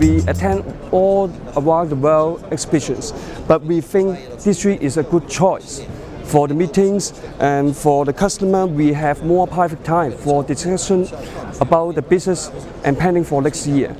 we attend all around the world exhibitions, but we think D3 is a good choice for the meetings and for the customer we have more private time for discussion about the business and planning for next year.